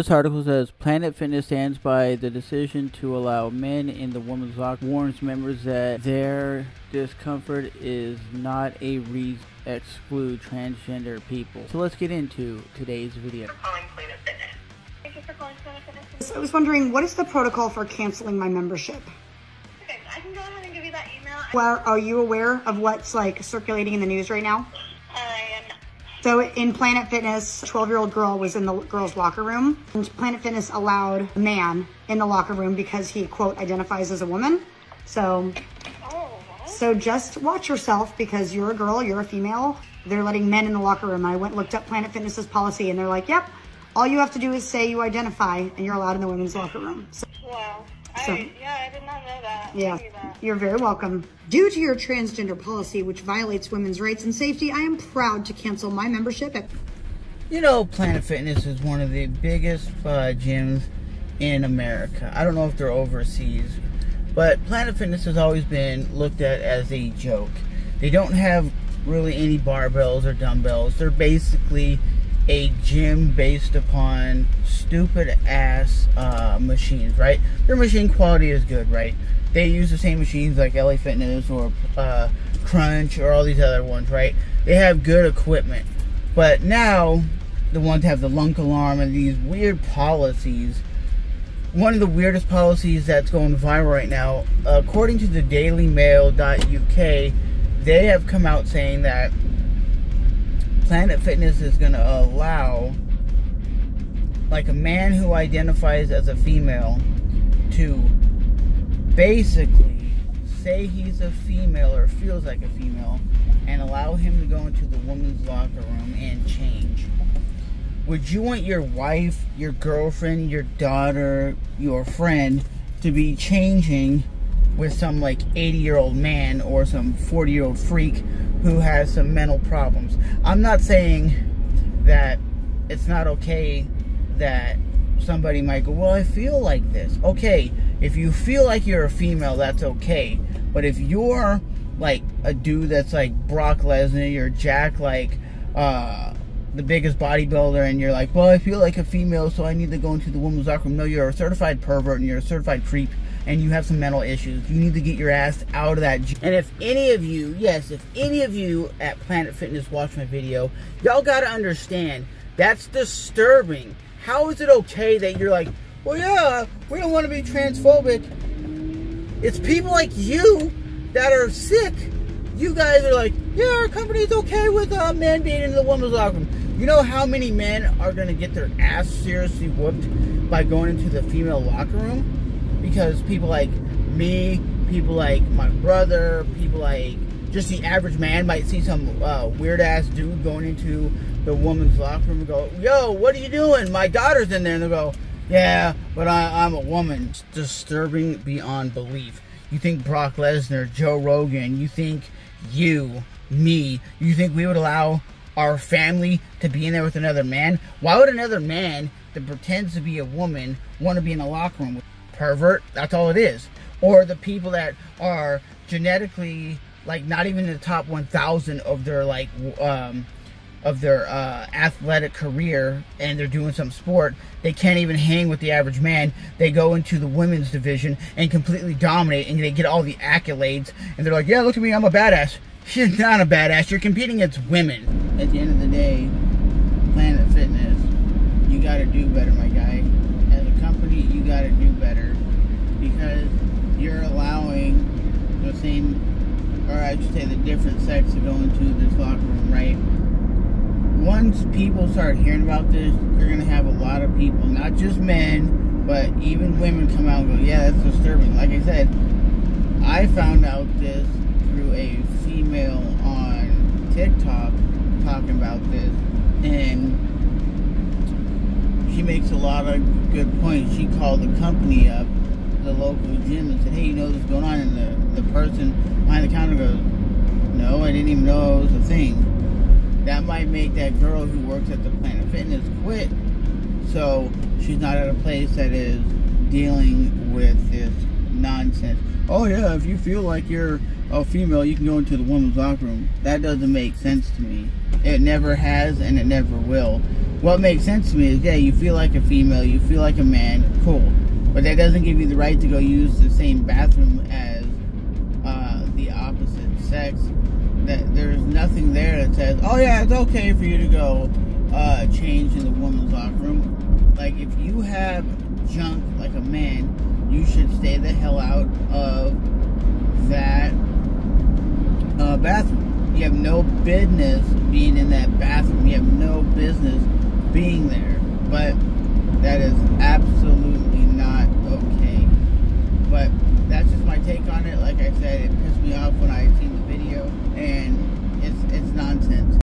This article says Planet Fitness stands by the decision to allow men in the women's locker. Warns members that their discomfort is not a reason to exclude transgender people. So let's get into today's video. calling Planet Fitness. Thank you for calling Planet Fitness. I was wondering, what is the protocol for canceling my membership? Okay, I can go ahead and give you that email. Well, are you aware of what's like circulating in the news right now? So in Planet Fitness, 12 year old girl was in the girls' locker room. And Planet Fitness allowed a man in the locker room because he, quote, identifies as a woman. So, so just watch yourself because you're a girl, you're a female. They're letting men in the locker room. I went looked up Planet Fitness's policy and they're like, yep, all you have to do is say you identify and you're allowed in the women's locker room. So, Wow. I, So- yeah, I did not know that. Yeah, you that. you're very welcome. Due to your transgender policy, which violates women's rights and safety, I am proud to cancel my membership at You know, Planet Fitness is one of the biggest uh, gyms in America. I don't know if they're overseas, but Planet Fitness has always been looked at as a joke. They don't have really any barbells or dumbbells. They're basically a gym based upon stupid ass uh, machines, right? Their machine quality is good, right? They use the same machines like LA Fitness or uh, Crunch or all these other ones, right? They have good equipment. But now, the ones have the lunk alarm and these weird policies. One of the weirdest policies that's going viral right now, according to the dailymail.uk, they have come out saying that Planet Fitness is going to allow like a man who identifies as a female to basically say he's a female or feels like a female and allow him to go into the women's locker room and change. Would you want your wife, your girlfriend, your daughter, your friend to be changing with some like 80 year old man or some 40 year old freak who has some mental problems? I'm not saying that it's not okay that somebody might go, Well, I feel like this. Okay, if you feel like you're a female, that's okay. But if you're like a dude that's like Brock Lesnar, you're Jack like uh the biggest bodybuilder and you're like, well, I feel like a female, so I need to go into the women's locker room. No, you're a certified pervert and you're a certified creep and you have some mental issues. You need to get your ass out of that. And if any of you, yes, if any of you at Planet Fitness watch my video, y'all gotta understand that's disturbing. How is it okay that you're like, well, yeah, we don't want to be transphobic? It's people like you that are sick. You guys are like, yeah, our company's okay with uh, man being in the women's locker room. You know how many men are going to get their ass seriously whooped by going into the female locker room? Because people like me, people like my brother, people like just the average man might see some uh, weird ass dude going into the woman's locker room and go, yo, what are you doing? My daughter's in there. And they'll go, yeah, but I, I'm a woman. It's disturbing beyond belief. You think Brock Lesnar, Joe Rogan, you think you, me, you think we would allow our family to be in there with another man? Why would another man that pretends to be a woman want to be in a locker room with pervert? That's all it is. Or the people that are genetically like not even in the top 1,000 of their like um, of their uh, athletic career and they're doing some sport, they can't even hang with the average man. They go into the women's division and completely dominate and they get all the accolades and they're like, yeah, look at me, I'm a badass. She's not a badass. You're competing against women. At the end of the day, Planet Fitness, you got to do better, my guy. As a company, you got to do better because you're allowing the same, or I should say, the different sex to go into this locker room, right? Once people start hearing about this, you're gonna have a lot of people, not just men, but even women come out and go, yeah, that's disturbing. Like I said, I found out this through a female on TikTok talking about this, and she makes a lot of good points. She called the company up, the local gym, and said, hey, you know what's going on? And the, the person behind the counter goes, no, I didn't even know it was a thing that might make that girl who works at the Planet Fitness quit. So she's not at a place that is dealing with this nonsense. Oh yeah, if you feel like you're a female, you can go into the women's locker room. That doesn't make sense to me. It never has and it never will. what makes sense to me is yeah, you feel like a female, you feel like a man, cool, but that doesn't give you the right to go use the same bathroom as uh, the opposite sex. That there's nothing there that says, oh yeah, it's okay for you to go uh, change in the woman's locker room. Like if you have junk like a man, you should stay the hell out of that uh, bathroom. You have no business being in that bathroom. You have no business being there. But that is absolutely not okay. But that's just my take on it. Like I said, it pissed me off when I seen the video, and it's it's nonsense.